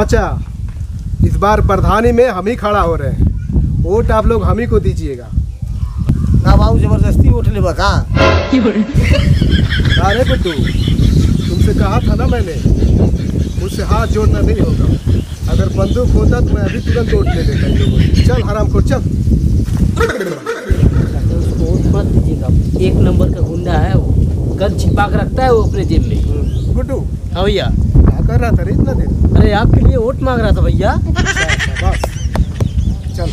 चाचा इस बार प्रधानी में हम ही खड़ा हो रहे हैं। वोट आप लोग हम ही को दीजिएगा। ना बाबू ज़बरदस्ती वोट लेबा का अरे बिट्टू तुमसे कहा था ना मैंने मुझसे हाथ जोड़ना नहीं होगा। अगर बंदूक होता तो मैं अभी तुरंत वोट ले लेता चल हराम खोर चल। वोट मत दीजिएगा एक नंबर का गुंडा है वो। गन छिपा के रखता है वो अपने जेब में। गुड्डू हाँ भैया। कर रहा था रे इतना देर। अरे आपके लिए वोट मांग रहा था भैया। बस चल।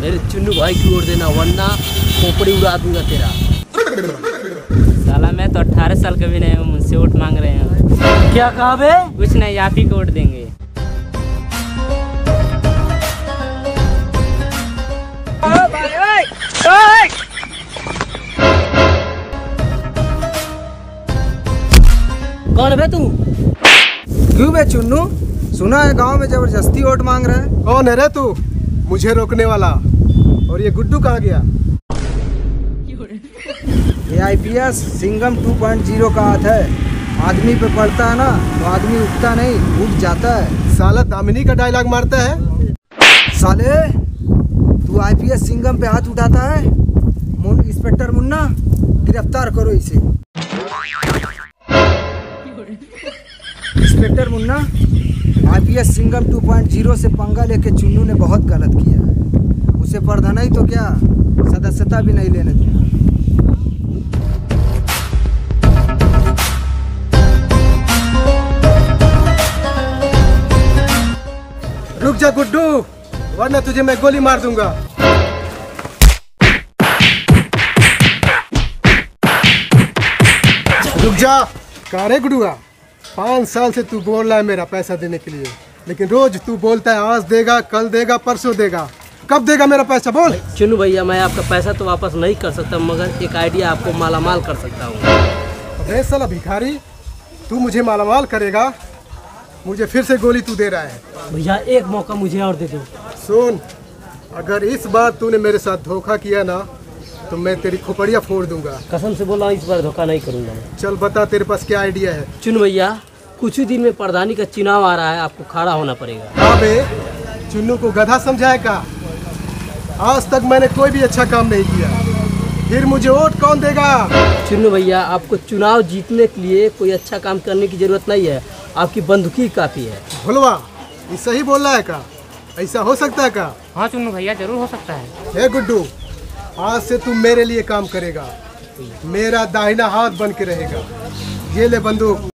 मेरे चुन्नू भाई की ओर देना वरना खोपड़ी उड़ा दूँगा तेरा। साला मैं तो 18 साल का भी नहीं हूँ मुझसे वोट मांग रहे हैं। क्या कहा बे? कुछ नहीं आप ही को वोट देंगे। कौन है तू? क्यों बे चुन्नू? सुना है गाँव में ज़बरदस्ती वोट मांग रहे हैं। कौन है रे तू? मुझे रोकने वाला। और ये गुड्डू कहा गया? ये आईपीएस सिंगम 2.0 का हाथ है। आदमी पे पड़ता है ना तो आदमी उठता नहीं उठ जाता है। साला दामिनी का डायलॉग मारता है। साले तू आईपीएस सिंगम पे हाथ उठाता है? इंस्पेक्टर मुन्ना गिरफ़्तार करो इसे। इंस्पेक्टर मुन्ना आईपीएस सिंगम 2.0 से पंगा लेके चुन्नू ने बहुत गलत किया है। उसे प्रधान ही तो क्या, सदस्यता भी नहीं लेने दिया। रुक जा गुड्डू, वरना तुझे मैं गोली मार दूँगा। रुक जा। कहा रे गुडुआ पाँच साल से तू बोल रहा है मेरा पैसा देने के लिए। लेकिन रोज तू बोलता है आज देगा कल देगा परसों देगा। कब देगा मेरा पैसा बोल। चुन्नू भैया मैं आपका पैसा तो वापस नहीं कर सकता मगर एक आइडिया आपको मालामाल कर सकता हूँ। अबे साला भिखारी तू मुझे मालामाल करेगा? मुझे फिर से गोली तू दे रहा है। भैया एक मौका मुझे और दे दो। सुन अगर इस बार तूने मेरे साथ धोखा किया ना तो मैं तेरी खोपड़िया फोड़ दूँगा। कसम से बोला इस बार धोखा नहीं करूँगा चल बता तेरे पास क्या आइडिया है। चुन भैया कुछ ही दिन में प्रधानी का चुनाव आ रहा है आपको खड़ा होना पड़ेगा। हाँ बे चुन्नू को गधा समझाए का? आज तक मैंने कोई भी अच्छा काम नहीं किया। फिर मुझे वोट कौन देगा? चुन्नू भैया आपको चुनाव जीतने के लिए कोई अच्छा काम करने की ज़रूरत नहीं है। आपकी बंदूकी काफ़ी है। भुलवा ये सही बोल रहा है का? ऐसा हो सकता है का? हाँ चुन्नू भैया ज़रूर हो सकता है गुड्डू आज से तू मेरे लिए काम करेगा। मेरा दाहिना हाथ बन के रहेगा। ये ले बंदूक।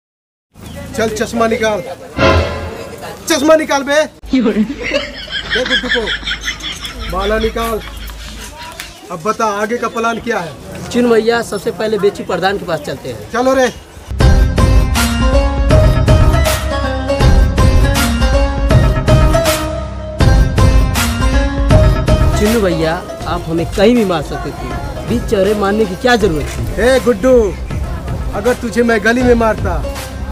चल चश्मा निकाल। चश्मा निकाल बे। को। माला निकाल। अब बता आगे का प्लान क्या है? चुन भैया सबसे पहले बेची प्रधान के पास चलते हैं। चलो रे। चुन्नू भैया। आप हमें कहीं भी मार सकते थे। बीच चौरे मारने की क्या ज़रूरत थी? हे गुड्डू अगर तुझे मैं गली में मारता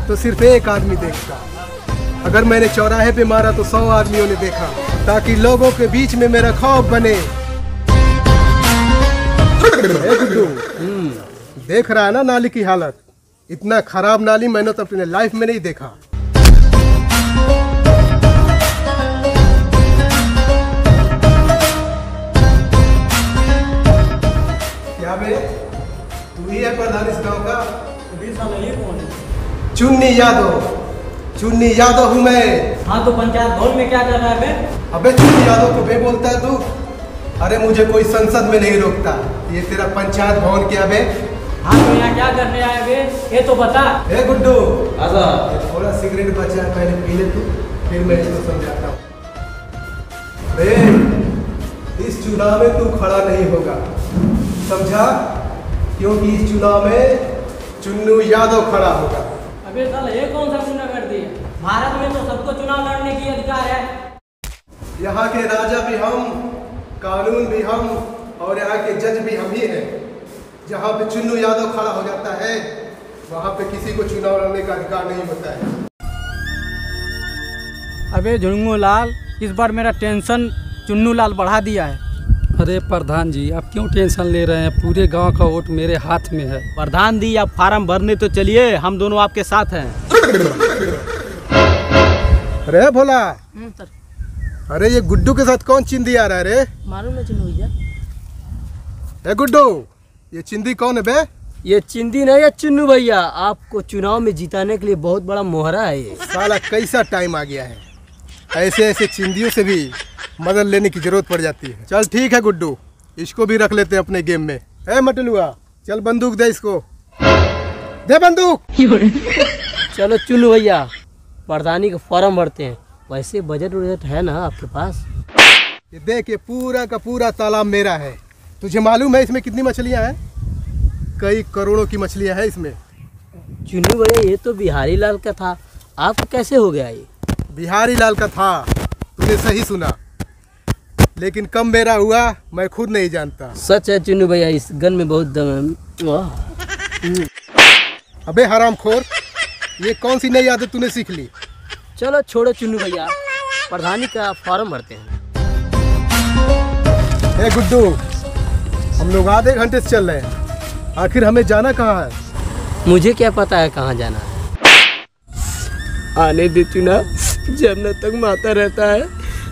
तो सिर्फ़ एक आदमी देखता। अगर मैंने चौराहे पे मारा तो सौ आदमियों ने देखा ताकि लोगों के बीच में मेरा खौफ बने। गुड्डू देख रहा है ना नाली की हालत? इतना खराब नाली मैंने तो अपने लाइफ में नहीं देखा। चुन्नी यादव। चुन्नी यादव हूँ मैं। हाँ तो पंचायत भवन में क्या कर रहा है बे? अबे चुन्नी यादव को बे बोलता है तू। अरे मुझे कोई संसद में नहीं रोकता। ये तेरा पंचायत भवन क्या बे? हाँ तो यहाँ क्या करने आए बे? ये तो बता। हे गुड्डू। आजा। थोड़ा सिगरेट बचा पहले पी ले तू फिर मैं इसको समझाता हूँ। बे इस चुनाव में तू खड़ा नहीं होगा। समझा? क्योंकि इस चुनाव में चुन्नू यादव खड़ा होगा। अबे साला ये कौन सा गुंडा कर दिया? भारत में तो सबको चुनाव लड़ने की अधिकार है। यहाँ के राजा भी हम कानून भी हम और यहाँ के जज भी हम ही हैं। जहाँ पे चुन्नू यादव खड़ा हो जाता है वहाँ पे किसी को चुनाव लड़ने का अधिकार नहीं होता है। अबे झुंगू लाल इस बार मेरा टेंशन चुन्नू लाल बढ़ा दिया है। अरे प्रधान जी आप क्यों टेंशन ले रहे हैं? पूरे गाँव का वोट मेरे हाथ में है। प्रधान दी आप फार्म भरने तो चलिए हम दोनों आपके साथ हैं। अरे भोला हम्म, अरे ये गुड्डू के साथ कौन चिंदी आ रहा है रे? मालूम है। भैया ए गुड्डू ये चिंदी कौन है बे? ये चिंदी नहीं है चिन्नू भैया आपको चुनाव में जिताने के लिए बहुत बड़ा मोहरा है ये। साला कैसा टाइम आ गया है। ऐसे ऐसे चिंदियों से भी मदद लेने की ज़रूरत पड़ जाती है। चल ठीक है गुड्डू। इसको भी रख लेते हैं अपने गेम में। है मटलुआ? चल बंदूक दे इसको। दे बंदूक! चलो चुन्नू भैया प्रधानी का फॉर्म भरते हैं। वैसे बजट वजट है ना आपके पास? ये देख ये पूरा का पूरा तालाब मेरा है। तुझे मालूम है इसमें कितनी मछलियाँ हैं? कई करोड़ों की मछलियाँ हैं इसमें। चुनू भैया ये तो बिहारी लाल का था। आप कैसे हो गया ये? बिहारी लाल का था। तूने सही सुना। लेकिन कम मेरा हुआ मैं खुद नहीं जानता। सच है चुन्नू भैया इस गन में बहुत दम है। अबे हराम खोर ये कौन सी नई आदत तूने सीख ली? चलो छोड़ो चुनू भैया प्रधानी का फॉर्म भरते हैं। ए गुड्डू हम लोग आधे घंटे से चल रहे हैं। आखिर हमें जाना कहाँ है? मुझे क्या पता है कहाँ जाना है? आने दे चुना जब तक माता रहता है।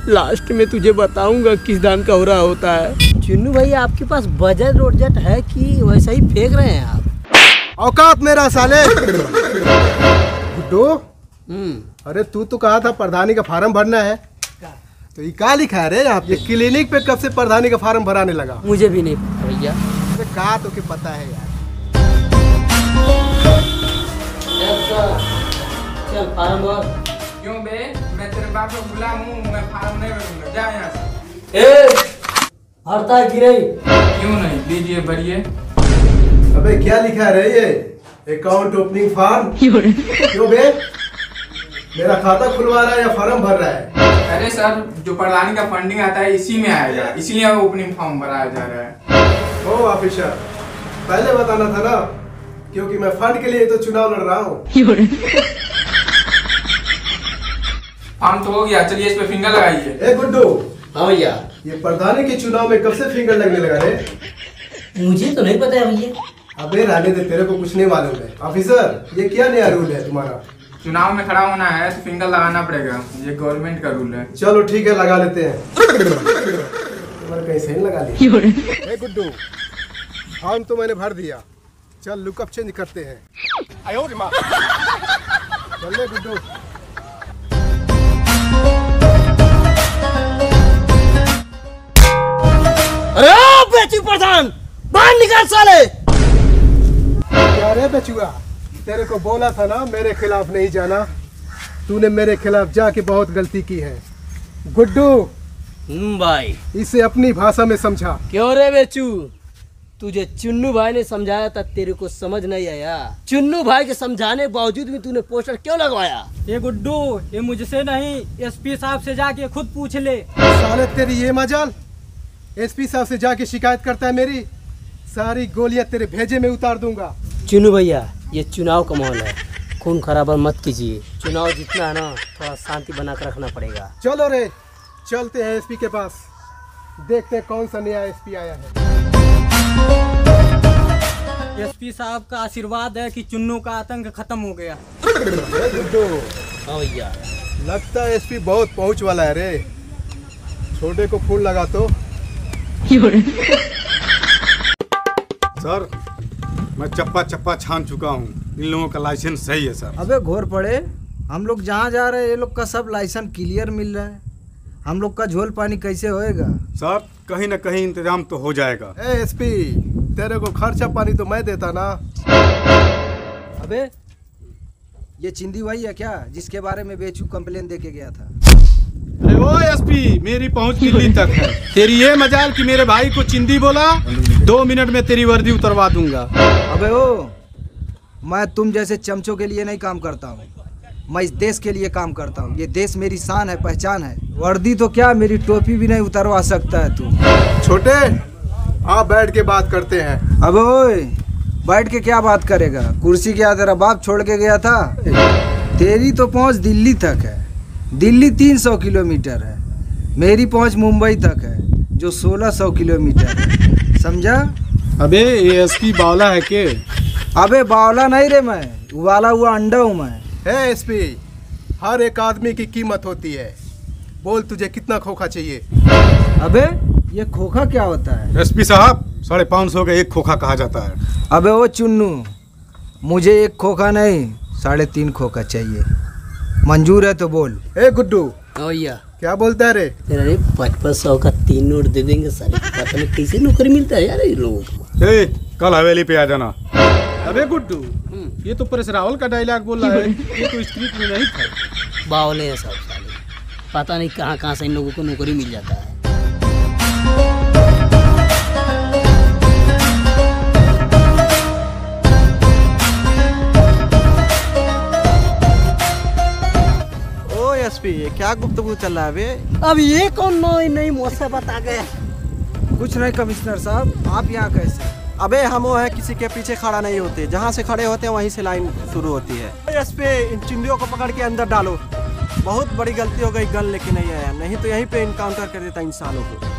लास्ट में तुझे बताऊँगा किस दान का हो रहा होता है। चुन्नू भैया आपके पास बजट रोडजट है कि वैसा ही फेंक रहे हैं आप? औकात मेरा साले। गुड्डू हम्म। अरे तू तो कहा था प्रधानी का फार्म भरना है। तो ये क्या लिखा है रे आप ये क्लिनिक पे कब से प्रधानी का फार्म भराने लगा? मुझे भी नहीं पता भैया। अरे कहा तो के पता है यार। चल फार्म भर। क्यों बे? मैं तेरे बाप का गुलाम हूँ मैं फार्म नहीं भरूँगा। जा यहाँ से। ए! क्यों नहीं? लीजिए भरिए अबे क्या लिखा है ये? अकाउंट ओपनिंग फॉर्म क्यों बे? मेरा खाता खुलवा रहा है या फॉर्म भर रहा है? अरे सर जो प्रधानी का फंडिंग आता है इसी में आएगा इसीलिए ओपनिंग फॉर्म भराया जा रहा है। ओ ऑफिसर पहले बताना था ना क्योंकि मैं फंड के लिए तो चुनाव लड़ रहा हूँ। फॉर्म तो हो गया। चलिए इस पे फिंगर लगाइए। ए गुड्डू। हाँ भैया। ये प्रधानी के चुनाव में कब से फिंगर लगने लगा रे? मुझे तो नहीं पता है भैया। अबे रहने दे तेरे को कुछ नहीं मालूम है। ऑफिसर ये क्या नया रूल है तुम्हारा? चुनाव में खड़ा होना है तो फिंगर लगाना पड़ेगा। ये गवर्नमेंट का रूल है। चलो ठीक है लगा लेते हैं। सही लगा लिया। ए गुड्डू फॉर्म तो मैंने भर दिया। चल लुकअप चेंज करते हैं। चल गुड्डू। बेची प्रधान। बाहर निकाल साले। क्या रे बचुआ तेरे को बोला था ना मेरे खिलाफ नहीं जाना। तूने मेरे खिलाफ जाके बहुत गलती की है। गुड्डू हम्म भाई। इसे अपनी भाषा में समझा। क्यों रे बेचू? तुझे चुन्नू भाई ने समझाया था तेरे को समझ नहीं आया। चुन्नू भाई के समझाने के बावजूद भी तूने पोस्टर क्यों लगवाया? ये गुड्डू ये मुझसे नहीं एसपी साहब से जाके खुद पूछ ले। साले तेरी ये मजाल। एसपी साहब से जाके शिकायत करता है मेरी। सारी गोलियाँ तेरे भेजे में उतार दूँगा। चुनू भैया ये चुनाव का माहौल है। खून खराबा मत कीजिए। चुनाव जितना है ना थोड़ा शांति बना कर रखना पड़ेगा। चलो रे चलते हैं एसपी के पास। देखते हैं कौन सा नया एसपी आया है। एसपी साहब का आशीर्वाद है कि चुन्नू का आतंक खत्म हो गया। हाँ भैया। लगता है एसपी बहुत पहुँच वाला है रे। छोटे को फूल लगा तो सर मैं चप्पा चप्पा छान चुका हूँ। इन लोगों का लाइसेंस सही है सर अबे घोर पड़े। हम लोग जहाँ जा रहे हैं ये लोग का सब लाइसेंस क्लियर मिल रहा है। हम लोग का झोल पानी कैसे होएगा? सर कहीं ना कहीं इंतज़ाम तो हो जाएगा। ए एसपी तेरे को खर्चा पानी तो मैं देता ना। अबे ये चिंदी वही है क्या जिसके बारे में बेचू कंप्लेन दे के गया था? ओ एसपी मेरी पहुँच दिल्ली तक है। तेरी ये मजाल कि मेरे भाई को चिंदी बोला दो मिनट में तेरी वर्दी उतरवा दूँगा। अबे ओ मैं तुम जैसे चमचों के लिए नहीं काम करता हूँ। मैं इस देश के लिए काम करता हूँ। ये देश मेरी शान है पहचान है। वर्दी तो क्या मेरी टोपी भी नहीं उतरवा सकता है तू? छोटे आप बैठ के बात करते हैं। अब ओए बैठ के क्या बात करेगा? कुर्सी क्या तेरा बाप छोड़ के गया था। तेरी तो पहुँच दिल्ली तक है। दिल्ली 300 किलोमीटर है। मेरी पहुँच मुंबई तक है जो 1600 किलोमीटर है। समझा? अबे एएसपी बावला है के? अबे बावला नहीं रे मैं वाला हुआ अंडा हूँ मैं। है एसपी हर एक आदमी की कीमत होती है। बोल तुझे कितना खोखा चाहिए। अबे ये खोखा क्या होता है? एसपी साहब साढ़े पाँच सौ का एक खोखा कहा जाता है। अबे वो चुन्नू मुझे एक खोखा नहीं साढ़े तीन खोखा चाहिए। मंजूर है तो बोल। ए गुड्डू भैया। क्या बोलता है रे? अरे पचपन सौ का तीन नोट दे देंगे सारे। पता नहीं कैसे नौकरी मिलता है यार ये लोगों को। ए, कल हवेली पे आ जाना। अबे गुड्डू ये तो परेश रावल का डायलॉग बोल रहा है। ये तो स्क्रिप्ट में नहीं था। बावले हैं सब साले। पता नहीं कहाँ कहाँ से इन लोगों को नौकरी मिल जाता है। एसपी क्या गुप्तगु चल रहा है अभी? अब ये कौन नई नई मुसीबत बता गए कुछ नहीं कमिश्नर साहब आप यहाँ कैसे? अबे हम वो है किसी के पीछे खड़ा नहीं होते। जहाँ से खड़े होते हैं वहीं से लाइन शुरू होती है। एसपी इन चिंदियों को पकड़ के अंदर डालो। बहुत बड़ी गलती हो गई गन लेके नहीं आया। नहीं तो यहीं पे इनकाउंटर कर देता इंसानों को।